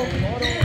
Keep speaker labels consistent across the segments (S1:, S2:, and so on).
S1: Auto.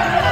S1: Yeah.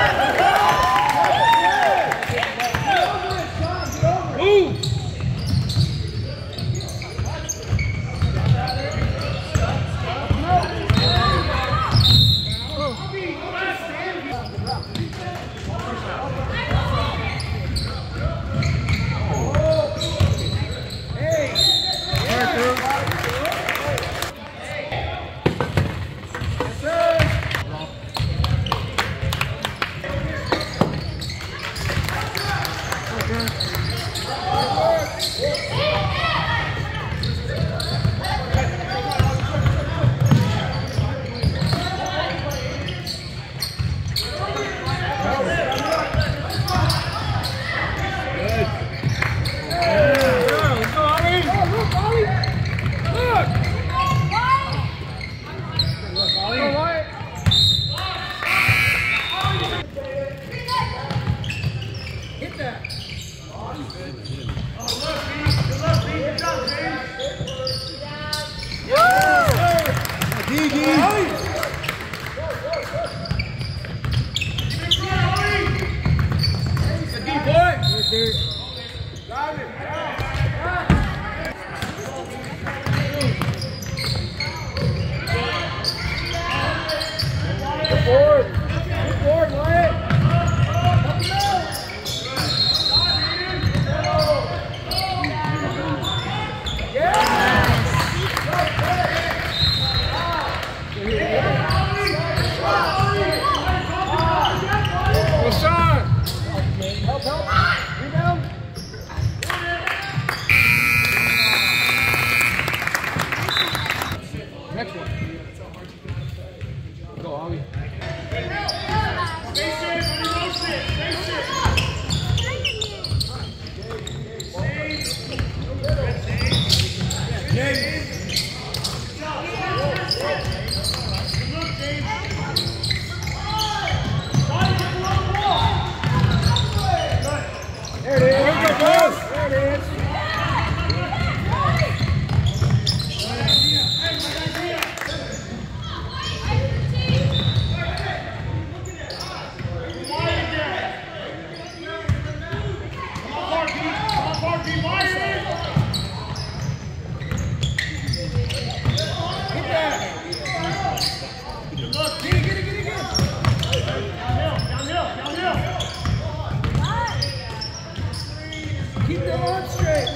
S1: Oh,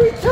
S1: good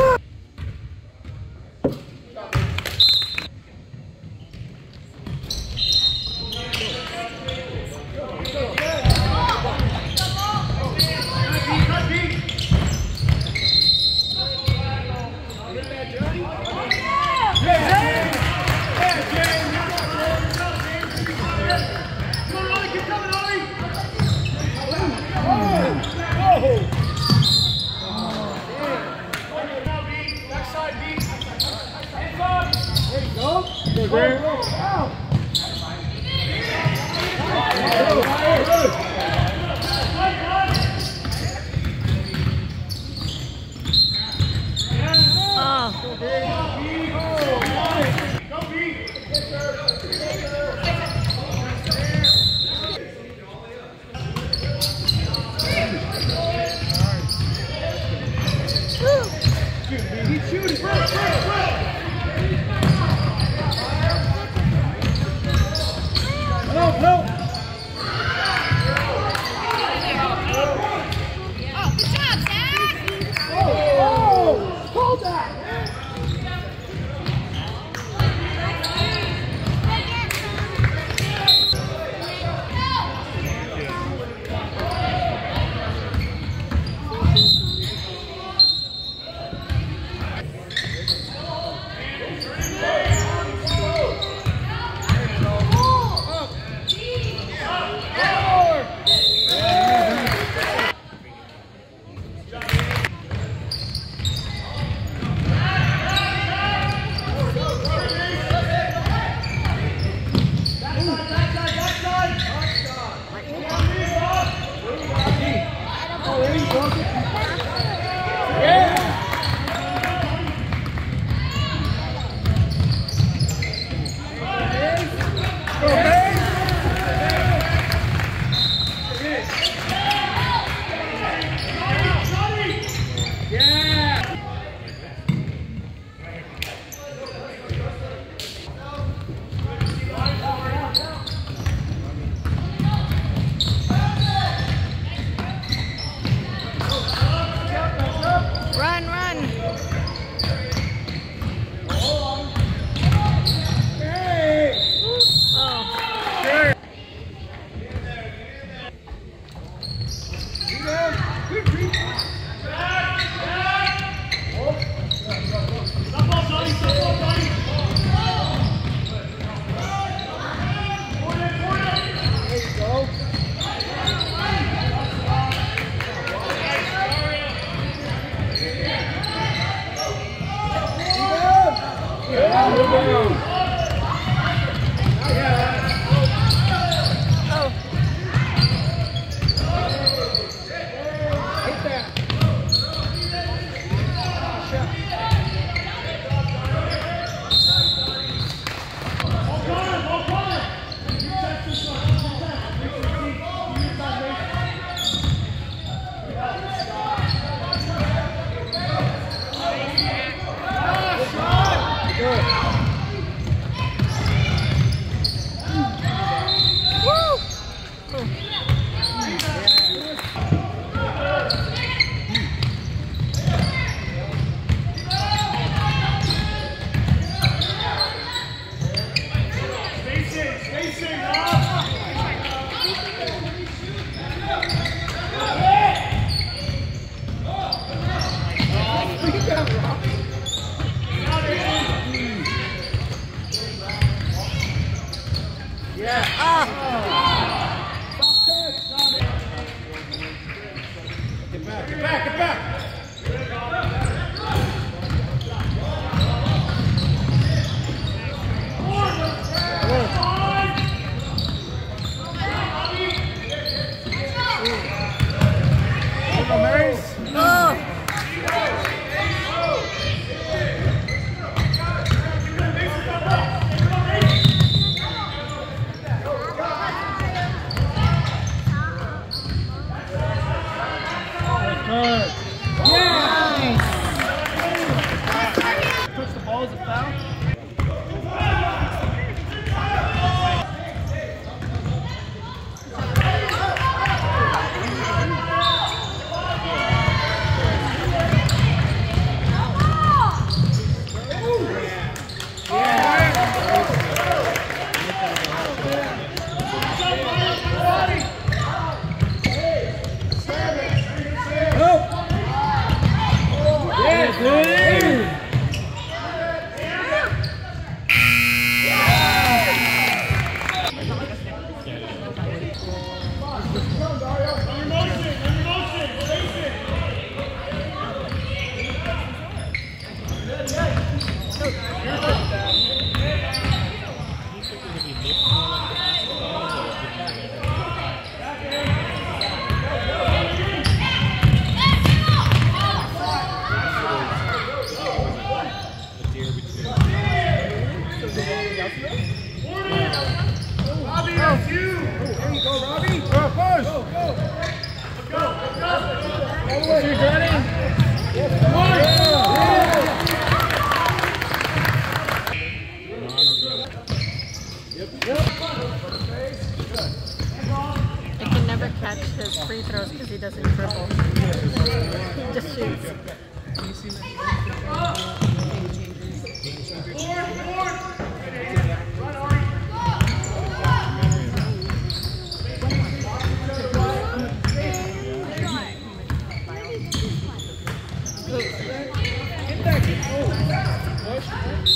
S2: They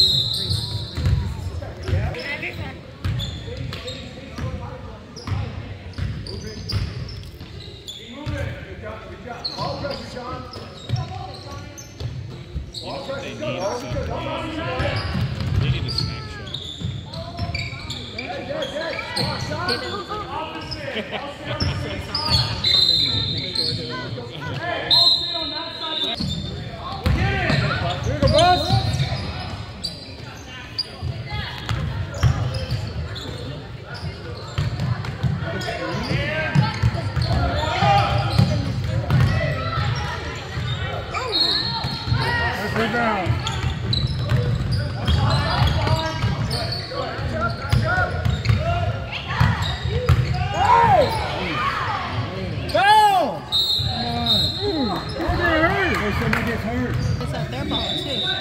S3: It's out their ball too.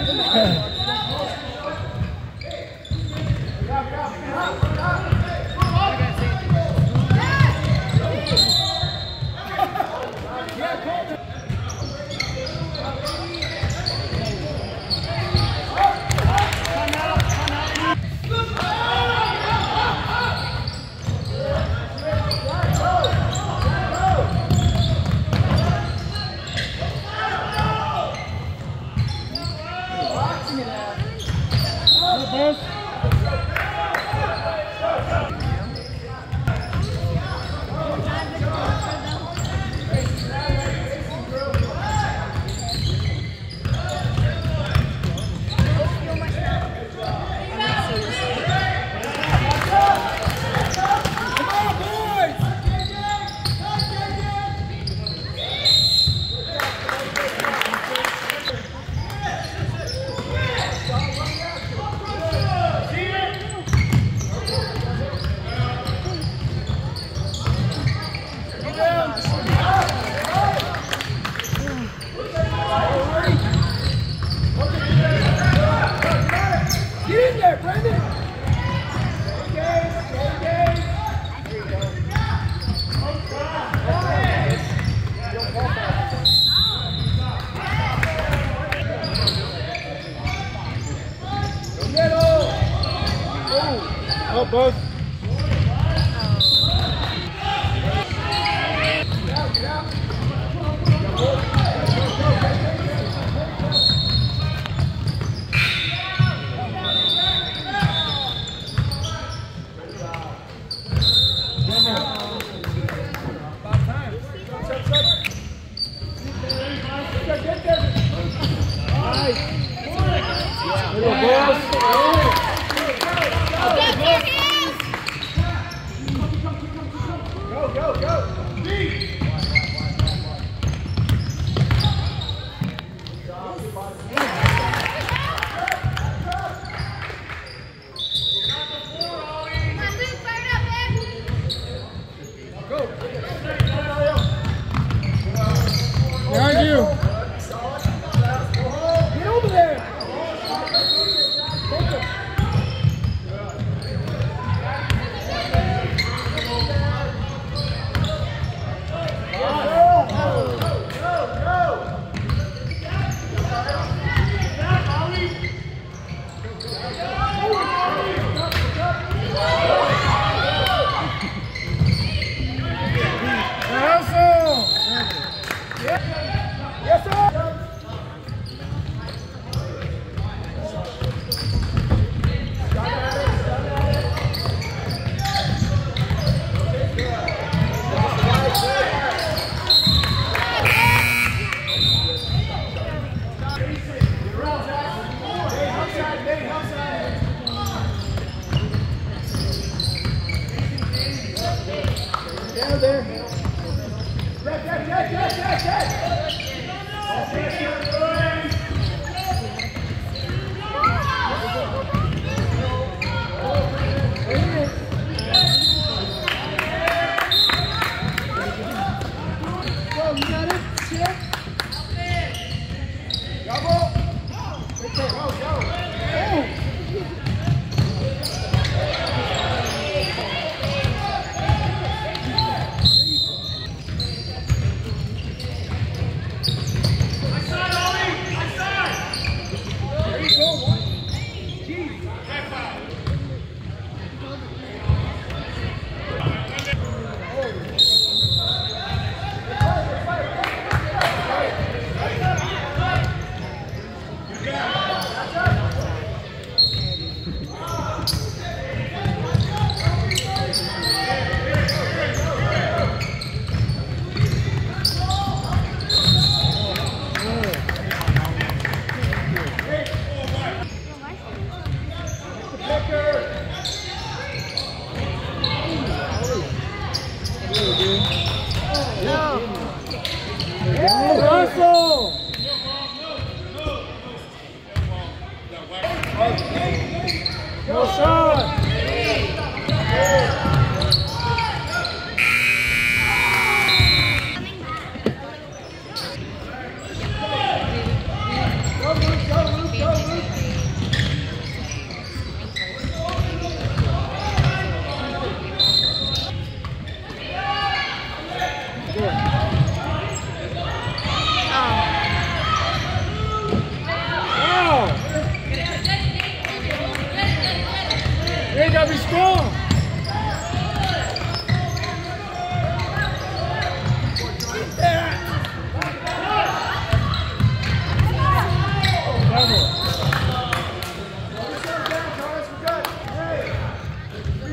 S1: Nossa!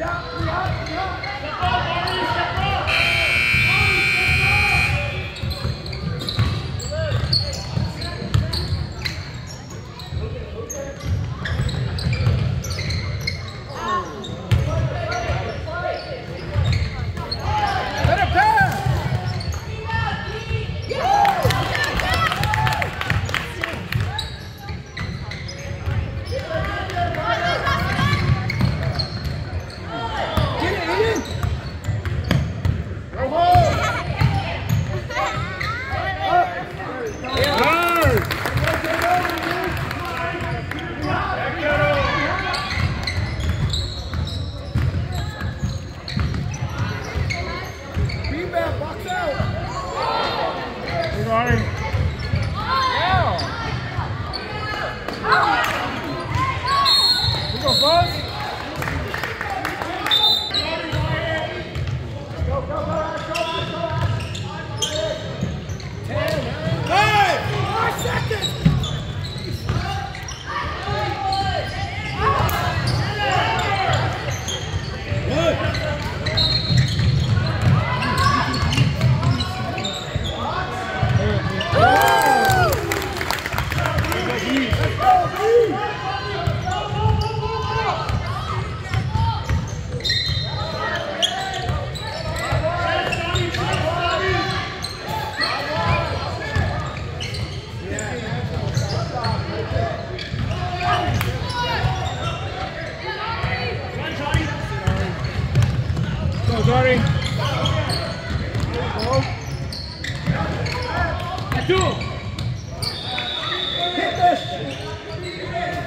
S1: 呀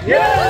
S1: Yeah!